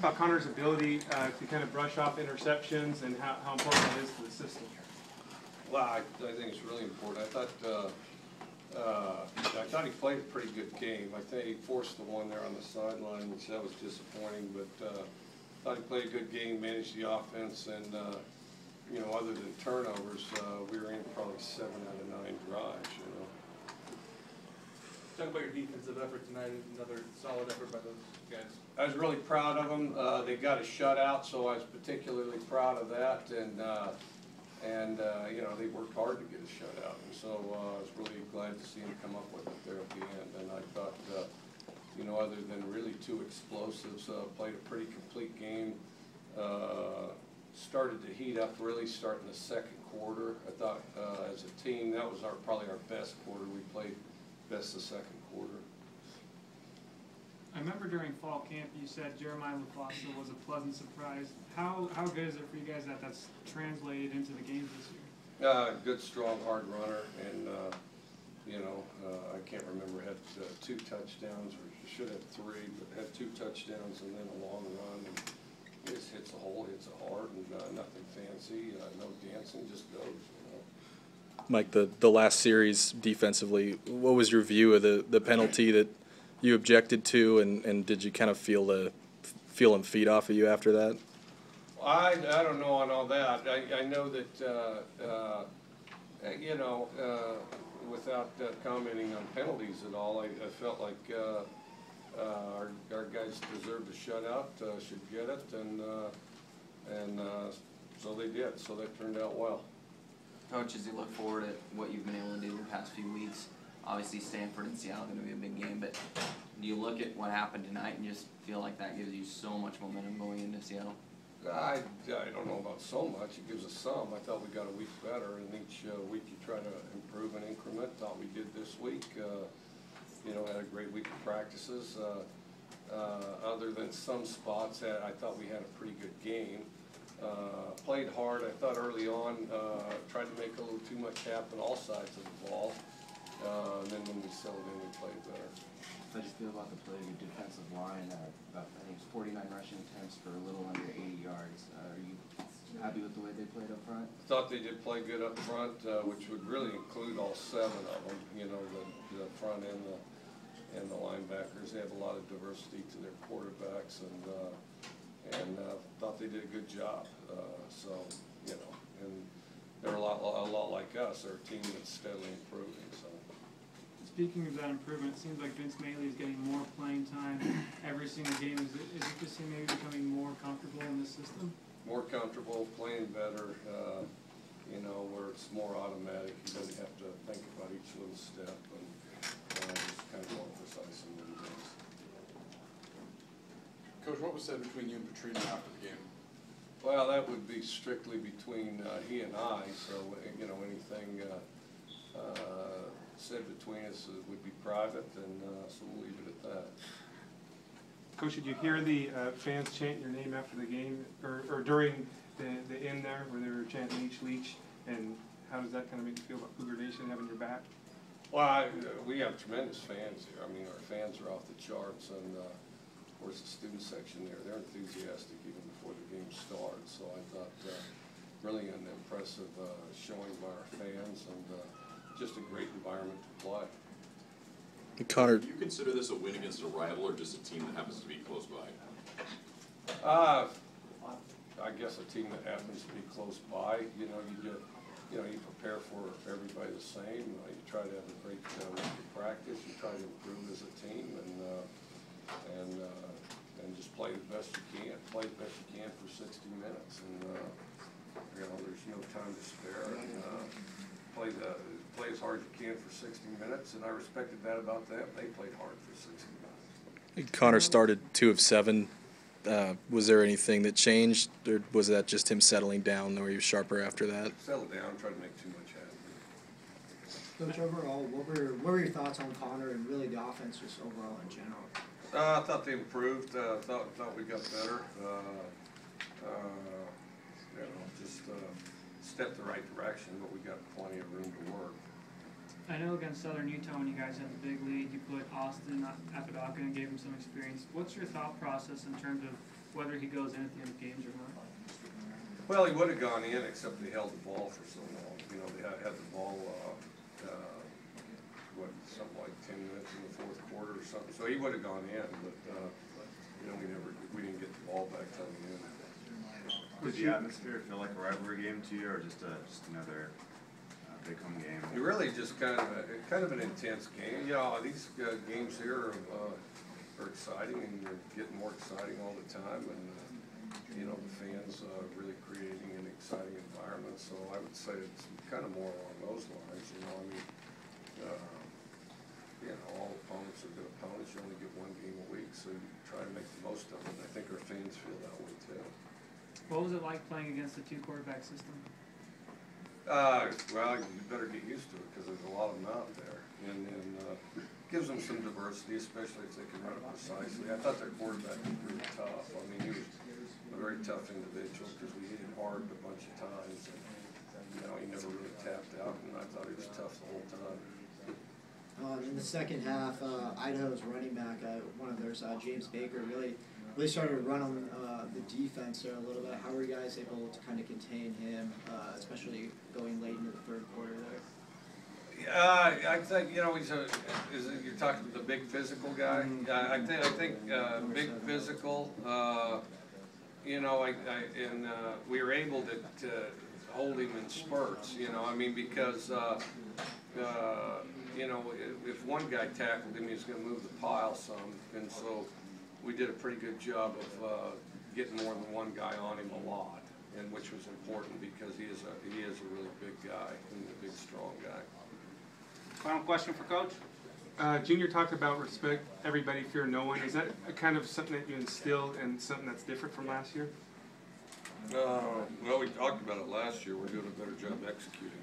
About Connor's ability uh, to kind of brush off interceptions and how, how important that is to the system. Well, I, I think it's really important. I thought, uh, uh, I thought he played a pretty good game. I think he forced the one there on the sideline, which that was disappointing, but, uh, thought he played a good game, managed the offense, and, uh, you know, other than turnovers, uh, we were in probably seven out of nine drives, you know. Talk about your defensive effort tonight, another solid effort by those guys. I was really proud of them. Uh, they got a shutout, so I was particularly proud of that. And, uh, and, uh, you know, they worked hard to get a shutout. And so, uh, I was really glad to see them come up with it there at the end. And I thought, uh, you know, other than really two explosives, uh, played a pretty complete game. Started to heat up really starting the second quarter. I thought, as a team, that was our, probably our best quarter. We played best the second quarter. I remember during fall camp, you said Jeremiah Laufasa was a pleasant surprise. How, how good is it for you guys that that's translated into the games this year? Uh, good, strong, hard runner, and, uh, you know, uh, I can't remember, had, uh, two touchdowns, or should have three, but had two touchdowns and then a long run, and just hits the hole, hits it hard, and, uh, nothing fancy, uh, no dancing, just goes. Mike, the, the last series defensively, what was your view of the, the penalty that you objected to, and, and did you kind of feel the feel him feed off of you after that? I, I don't know on all that. I, I know that, uh, uh, you know, uh, without uh, commenting on penalties at all, I, I felt like, uh, uh, our, our guys deserved a shutout, should get it, and, and, so they did, so that turned out well. Coach, as you look forward at what you've been able to do the past few weeks, obviously Stanford and Seattle are going to be a big game, but do you look at what happened tonight and just feel like that gives you so much momentum going into Seattle? I, I don't know about so much, it gives us some, I thought we got a week better, and each uh, week you try to improve an increment, thought we did this week. Uh, You know, had a great week of practices, uh, uh, other than some spots, that I thought we had a pretty good game. Uh, Played hard, I thought early on, uh, tried to make a little too much happen all sides of the ball. Uh, And then when we settled in, we played better. How do you feel about the play of your defensive line? Uh, about, I think it's 49 rushing attempts for a little under 80 yards. Uh, are you happy with the way they played up front? Thought they did play good up front, uh, which would really include all seven of them, you know, the, the front and the, and the linebackers. They have a lot of diversity to their quarterbacks and, uh, and, uh, thought they did a good job. Uh, so, you know, and they're a lot, a lot like us, they're a team that's steadily improving, so. Speaking of that improvement, it seems like Vince Mayle is getting more playing time every single game. Is it, is it just him maybe becoming more comfortable in this system? More comfortable, playing better, uh, you know, where it's more automatic. He doesn't have to think about each little step and, uh, just kind of more precise in what he does. Coach, what was said between you and Petrino after the game? Well, that would be strictly between uh, he and I, so, you know, anything uh, uh, said between us uh, would be private, and uh, so we'll leave it at that. Coach, did you hear the uh, fans chant your name after the game, or, or during the, the end there, where they were chanting Leach, Leach? And how does that kind of make you feel about Cougar Nation having your back? Well, I, uh, we have tremendous fans here. I mean, our fans are off the charts, and uh, of course, the student section there, they're enthusiastic even before the game starts. So I thought uh, really an impressive uh, showing by our fans, and uh, just a great environment to play. Connor, Do you consider this a win against a rival or just a team that happens to be close by? Uh, I guess a team that happens to be close by, you know, you get, you know, you prepare for everybody the same. Uh, You try to have a great uh, practice, you try to improve as a team and, uh, and, uh, and just play the best you can, play the best you can for sixty minutes. And, uh, you know, there's no time to spare and, uh, play the, play as hard as you can for sixty minutes. And I respected that about them. They played hard for sixty minutes. Connor started two of seven. Uh, was there anything that changed, or was that just him settling down, or he was sharper after that? Settle down, try to make too much happen. Coach, overall, what were what were your thoughts on Connor and really the offense just overall in general? Uh, I thought they improved, uh, thought, thought we got better, uh, uh, you know, just, uh, stepped the right direction, but we got plenty of room to work. I know against Southern Utah, when you guys had the big lead, you put Austin Apodaca and gave him some experience. What's your thought process in terms of whether he goes in at the end of games or not? Well, he would've gone in, except they held the ball for so long, you know, they had, had the ball, uh, uh, what, something like ten minutes in the fourth quarter or something, so he would've gone in, but, uh, you know, we never, we didn't get the ball back the end. Does the atmosphere feel like a rivalry game to you, or just a, just another, uh, big home game? It really just kind of, a- kind of an intense game, you know, these, uh, games here, uh, are exciting and they're getting more exciting all the time and, uh, you know, the fans, uh, really creating an exciting environment, so I would say it's kind of more along those lines, you know, I mean, uh, you know, all opponents are good opponents, you only get one game a week, so you try to make the most of it, I think our fans feel that way too. What was it like playing against the two quarterback system? Uh, well, you better get used to it, cause there's a lot of them out there, and, and, uh, gives them some diversity, especially if they can run it precisely. I thought their quarterback was really tough, I mean, he was a very tough individual, cause we hit him hard a bunch of times, and, you know, he never really tapped out, and I thought he was tough the whole time. Um, in the second half, uh, Idaho's running back, uh, one of theirs, uh, James Baker, really, really started to run on uh, the defense there a little bit. How were you guys able to kind of contain him, uh, especially going late into the third quarter there? Uh, I think, you know, he's a, is it, you're talking the big physical guy? Yeah, I think, I think, uh, big physical, uh, you know, I, I, and, uh, we were able to, to hold him in spurts, you know, I mean, because, uh, uh, you know, if, if one guy tackled him, he's gonna move the pile some, and so we did a pretty good job of, uh, getting more than one guy on him a lot, and which was important because he is a, he is a really big guy, and a big, strong guy. Final question for coach? Uh, Junior talked about respect everybody, fear no one. Is that a kind of something that you instilled and something that's different from last year? Uh, well, we talked about it last year, we're doing a better job executing